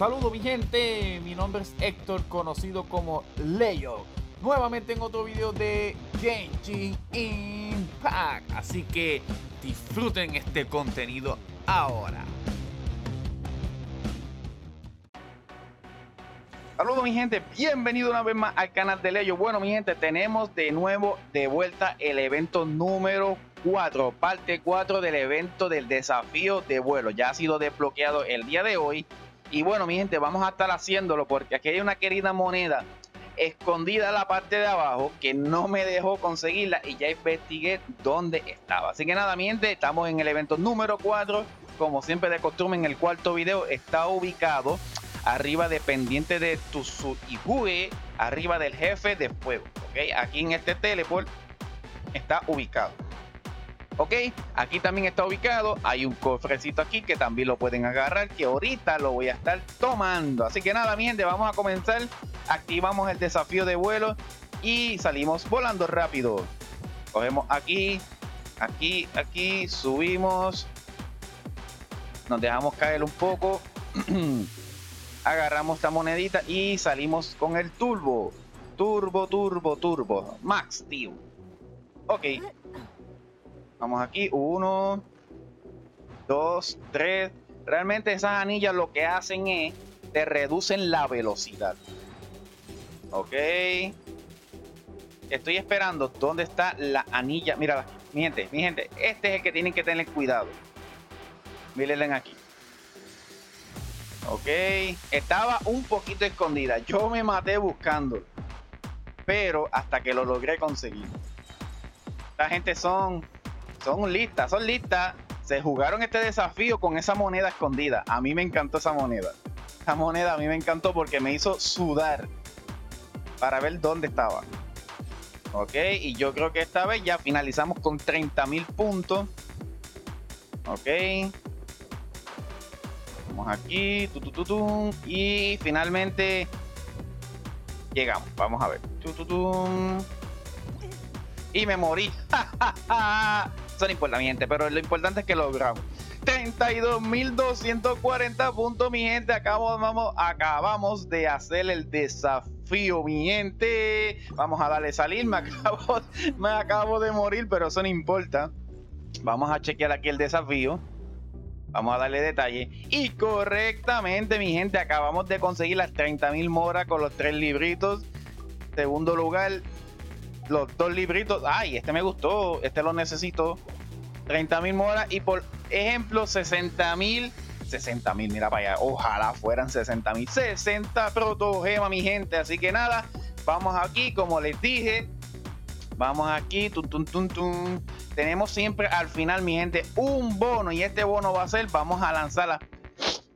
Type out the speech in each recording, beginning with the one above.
Saludos mi gente, mi nombre es Héctor, conocido como Leo. Nuevamente en otro video de Genshin Impact. Así que disfruten este contenido ahora. Saludos mi gente, bienvenido una vez más al canal de Leo. Bueno mi gente, tenemos de nuevo de vuelta el evento número 4, parte 4 del evento del desafío de vuelo. Ya ha sido desbloqueado el día de hoy. Y bueno mi gente, vamos a estar haciéndolo porque aquí hay una querida moneda escondida en la parte de abajo que no me dejó conseguirla y ya investigué dónde estaba. Así que nada mi gente, estamos en el evento número 4. Como siempre de costumbre en el cuarto video está ubicado arriba dependiente de tu jugue arriba del jefe de fuego. ¿ok? Aquí en este teleport está ubicado. Ok, aquí también está ubicado. Hay un cofrecito aquí que también lo pueden agarrar. Que ahorita lo voy a estar tomando. Así que nada, mi gente, vamos a comenzar. Activamos el desafío de vuelo y salimos volando rápido. Cogemos aquí, aquí, aquí, subimos. Nos dejamos caer un poco. agarramos esta monedita y salimos con el turbo. Turbo, turbo, turbo. Max, tío. Ok. Vamos aquí. Uno. Dos, tres. Realmente esas anillas lo que hacen es te reducen la velocidad. Ok. Estoy esperando dónde está la anilla. Mira, mi gente, mi gente. Este es el que tienen que tener cuidado. Mírenle aquí. Ok, estaba un poquito escondida. Yo me maté buscando. Pero hasta que lo logré conseguir. La gente son, son listas, son listas. Se jugaron este desafío con esa moneda escondida. A mí me encantó esa moneda. Esa moneda a mí me encantó porque me hizo sudar para ver dónde estaba. Ok, y yo creo que esta vez ya finalizamos con 30 mil puntos. Ok aquí, y finalmente llegamos. Vamos a ver. y me morí. Eso no importa, mi gente, pero lo importante es que logramos. 32.240 puntos, mi gente. Acabamos, acabamos de hacer el desafío, mi gente. Vamos a darle salir. Me acabo, me acabo de morir, pero eso no importa. Vamos a chequear aquí el desafío. Vamos a darle detalle. Y correctamente, mi gente, acabamos de conseguir las 30.000 moras con los tres libritos. Segundo lugar, los dos libritos. Ay, este me gustó, este lo necesito. 30.000 moras y por ejemplo 60.000 60 mil, mira para allá. Ojalá fueran 60 mil. 60 protogema, mi gente. Así que nada, vamos aquí, como les dije. Vamos aquí, tum, tum, tum, tum tenemos siempre al final, mi gente, un bono. Y este bono va a ser, vamos a lanzar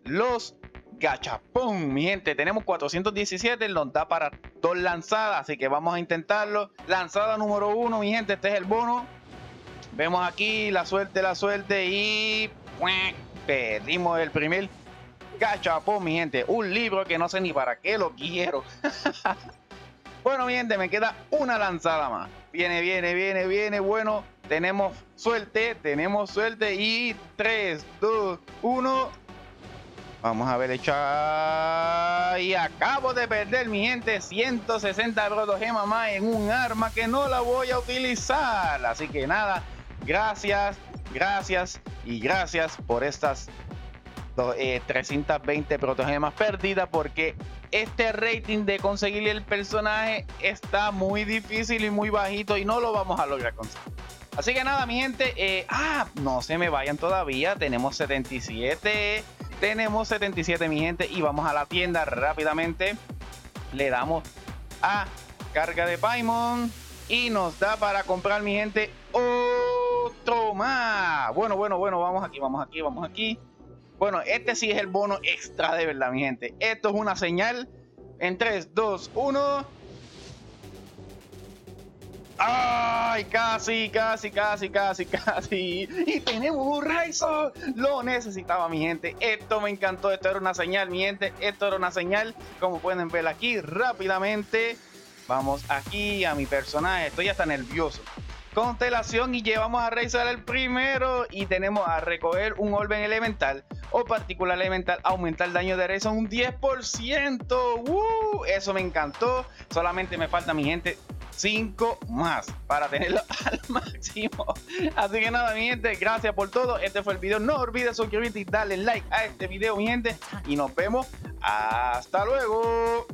los gachapón, mi gente. Tenemos 417, nos da para dos lanzadas, así que vamos a intentarlo. Lanzada número uno, mi gente, este es el bono. Vemos aquí la suerte, la suerte y perdimos el primer gachapón, mi gente. Un libro que no sé ni para qué lo quiero. bueno, mi gente, me queda una lanzada más. Viene, viene, viene, viene. Bueno, tenemos suerte, tenemos suerte. Y 3, 2, 1. Vamos a ver, echar. Y acabo de perder, mi gente, 160 gemas más en un arma que no la voy a utilizar. Así que nada, gracias, gracias y gracias por estas 320 eh, protogemas perdidas porque este rating de conseguir el personaje está muy difícil y muy bajito y no lo vamos a lograr conseguir. Así que nada, mi gente. Eh, ah, no se me vayan todavía. Tenemos 77. Tenemos 77, mi gente. Y vamos a la tienda rápidamente. Le damos a carga de Paimon. Y nos da para comprar, mi gente, otro más. Bueno, bueno, bueno. Vamos aquí, vamos aquí, vamos aquí. Bueno, este sí es el bono extra de verdad, mi gente. Esto es una señal. En 3, 2, 1. ¡Ay! Casi, casi, casi, casi, casi. Y tenemos un Raizo. Lo necesitaba, mi gente. Esto me encantó. Esto era una señal, mi gente. Esto era una señal. Como pueden ver aquí rápidamente. Vamos aquí a mi personaje. Estoy hasta nervioso. constelación y llevamos a realizar el primero y tenemos a recoger un Orben elemental o particular elemental, aumentar el daño de Reza un 10%. ¡Uh! Eso me encantó. Solamente me falta mi gente 5 más para tenerlo al máximo. Así que nada, mi gente, gracias por todo. Este fue el video. No olvides suscribirte y darle like a este video, mi gente. Y nos vemos. Hasta luego.